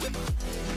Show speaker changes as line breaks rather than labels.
We'll be